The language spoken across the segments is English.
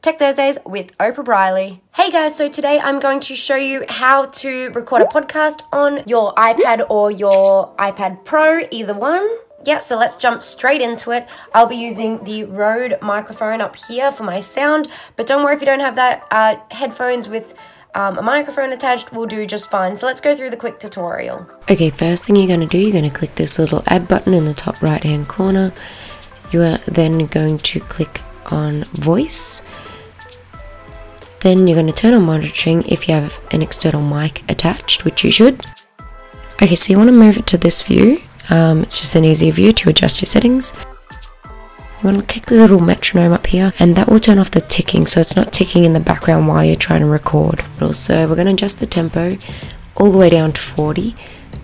Tech Thursdays with Oprah Brylie. Hey guys, so today I'm going to show you how to record a podcast on your iPad or your iPad Pro, either one. Yeah, so let's jump straight into it. I'll be using the Rode microphone up here for my sound, but don't worry if you don't have that. Uh, headphones with um, a microphone attached will do just fine. So let's go through the quick tutorial. Okay, first thing you're going to do, you're going to click this little add button in the top right hand corner. You are then going to click on voice then you're going to turn on monitoring if you have an external mic attached, which you should. Okay, so you want to move it to this view. Um, it's just an easy view to adjust your settings. You want to click the little metronome up here and that will turn off the ticking so it's not ticking in the background while you're trying to record. Also, we're going to adjust the tempo all the way down to 40.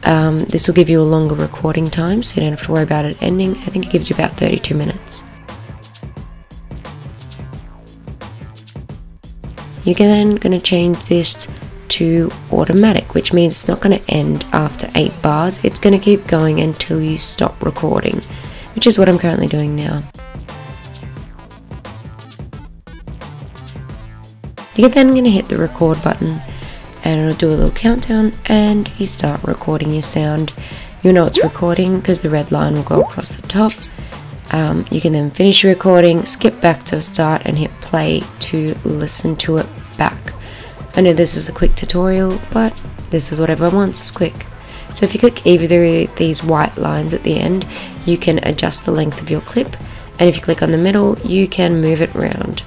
Um, this will give you a longer recording time so you don't have to worry about it ending. I think it gives you about 32 minutes. You're then going to change this to automatic, which means it's not going to end after 8 bars. It's going to keep going until you stop recording, which is what I'm currently doing now. You're then going to hit the record button and it'll do a little countdown and you start recording your sound. You'll know it's recording because the red line will go across the top. Um, you can then finish your recording, skip back to the start and hit play to listen to it back. I know this is a quick tutorial, but this is what everyone wants, it's quick. So if you click either these white lines at the end, you can adjust the length of your clip, and if you click on the middle, you can move it around.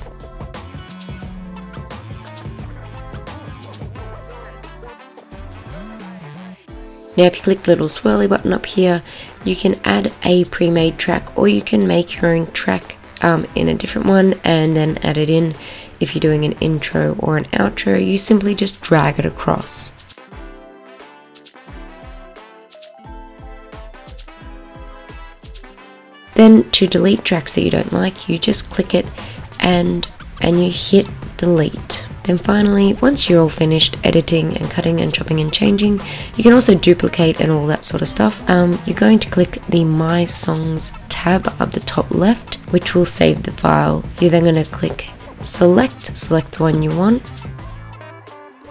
Now if you click the little swirly button up here, you can add a pre-made track or you can make your own track um, in a different one and then add it in. If you're doing an intro or an outro, you simply just drag it across. Then to delete tracks that you don't like, you just click it and and you hit delete. Then finally, once you're all finished editing and cutting and chopping and changing, you can also duplicate and all that sort of stuff. Um, you're going to click the My Songs tab up the top left, which will save the file. You're then going to click select, select the one you want,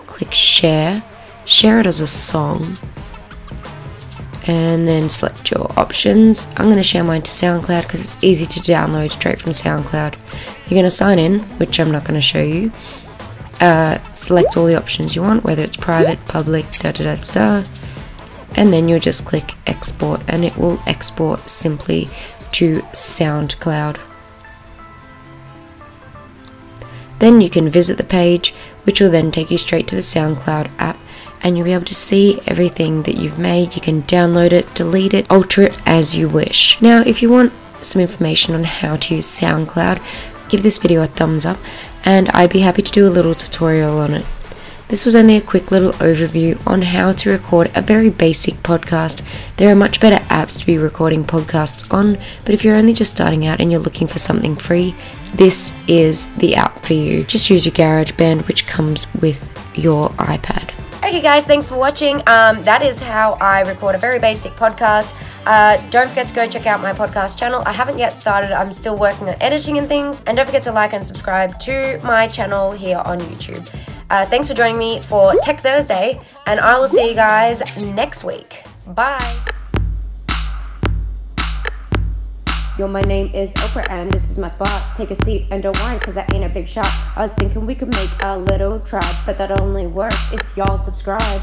click share, share it as a song, and then select your options. I'm going to share mine to SoundCloud because it's easy to download straight from SoundCloud. You're going to sign in, which I'm not going to show you uh, select all the options you want, whether it's private, public, da da da da, and then you'll just click export and it will export simply to SoundCloud. Then you can visit the page, which will then take you straight to the SoundCloud app, and you'll be able to see everything that you've made. You can download it, delete it, alter it as you wish. Now, if you want some information on how to use SoundCloud, give this video a thumbs up and I'd be happy to do a little tutorial on it. This was only a quick little overview on how to record a very basic podcast. There are much better apps to be recording podcasts on, but if you're only just starting out and you're looking for something free, this is the app for you. Just use your GarageBand, which comes with your iPad. Okay, guys, thanks for watching. Um, that is how I record a very basic podcast. Uh, don't forget to go check out my podcast channel. I haven't yet started, I'm still working on editing and things. And don't forget to like and subscribe to my channel here on YouTube. Uh, thanks for joining me for Tech Thursday, and I will see you guys next week. Bye. Yo, my name is Oprah and this is my spot. Take a seat and don't worry, cause I ain't a big shot. I was thinking we could make a little tribe, but that only works if y'all subscribe.